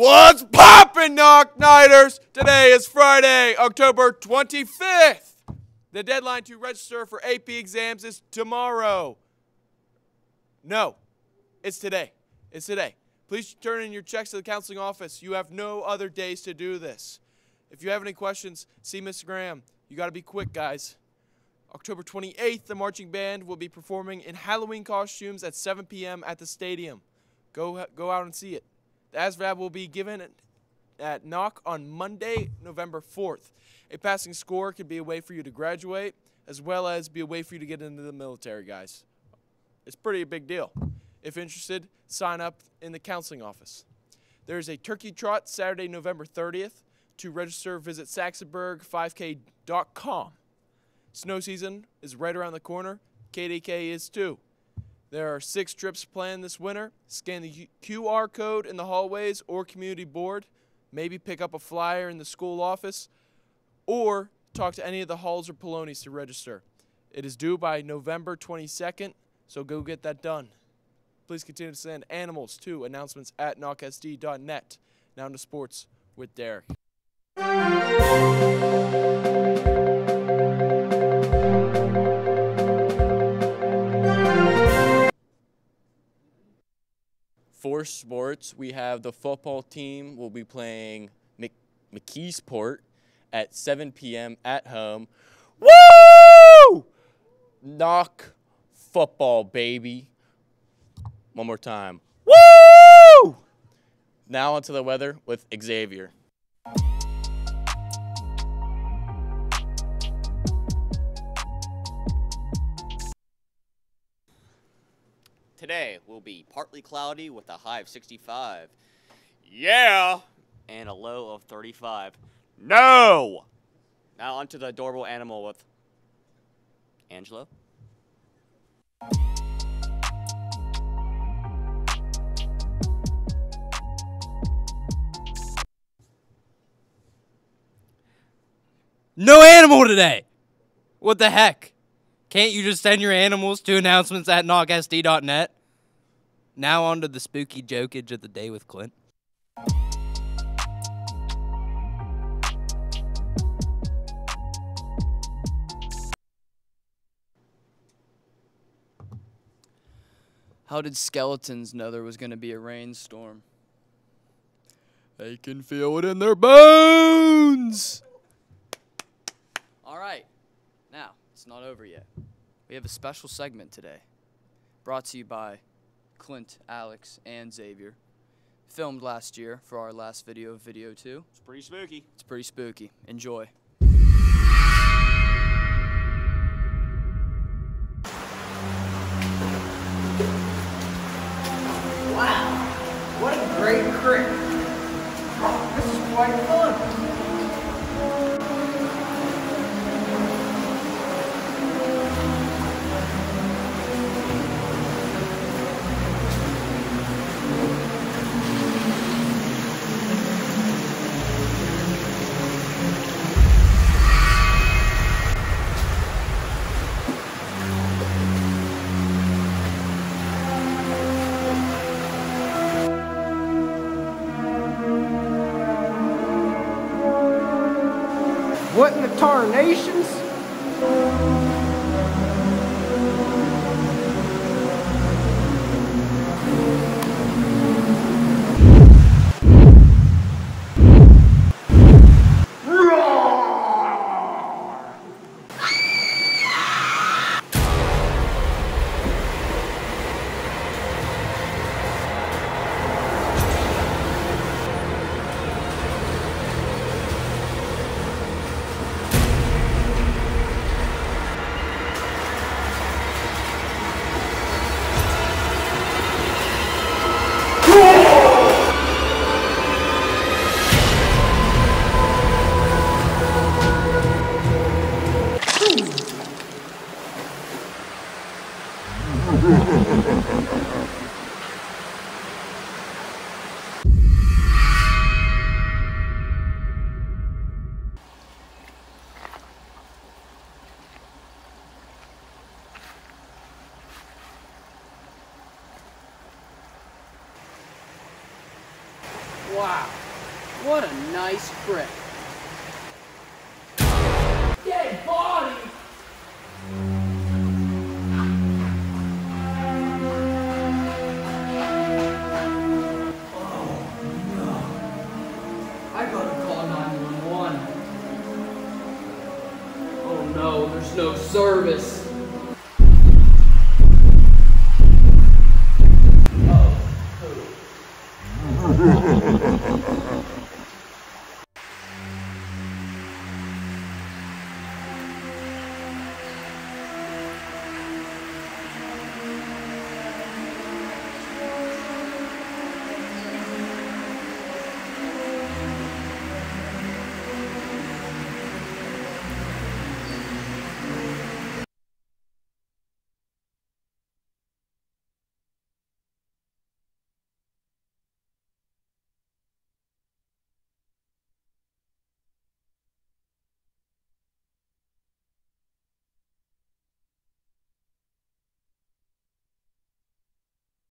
What's poppin', Knoch Nighters? Today is Friday, October 25th. The deadline to register for AP exams is tomorrow. No, it's today. It's today. Please turn in your checks to the counseling office. You have no other days to do this. If you have any questions, see Mr. Graham. You got to be quick, guys. October 28th, the marching band will be performing in Halloween costumes at 7 p.m. at the stadium. Go, go out and see it. The ASVAB will be given at Knoch on Monday, November 4th. A passing score could be a way for you to graduate, as well as be a way for you to get into the military, guys. It's pretty a big deal. If interested, sign up in the counseling office. There's a turkey trot Saturday, November 30th. To register, visit saxonburg5k.com. Snow season is right around the corner. KDK is too. There are six trips planned this winter. Scan the QR code in the hallways or community board. Maybe pick up a flyer in the school office or talk to any of the halls or Polonies to register. It is due by November 22nd, so go get that done. Please continue to send animals to announcements at knochsd.net. Now to sports with Derek. Sports, we have the football team will be playing Mc McKeesport at 7 p.m. at home. Woo! Knoch football, baby. One more time. Woo! Now onto the weather with Xavier. Today will be partly cloudy with a high of 65. Yeah! And a low of 35. No! Now onto the adorable animal with Angelo. No animal today! What the heck? Can't you just send your animals to announcements at knochsd.net? Now on to the spooky jokage of the day with Clint. How did skeletons know there was going to be a rainstorm? They can feel it in their bones! All right. Now, it's not over yet. We have a special segment today brought to you by Clint, Alex, and Xavier. Filmed last year for our last video, video two. It's pretty spooky. It's pretty spooky. Enjoy. Wow, what a great trick. This is quite fun. What in the tarnations? Wow, What a nice crick.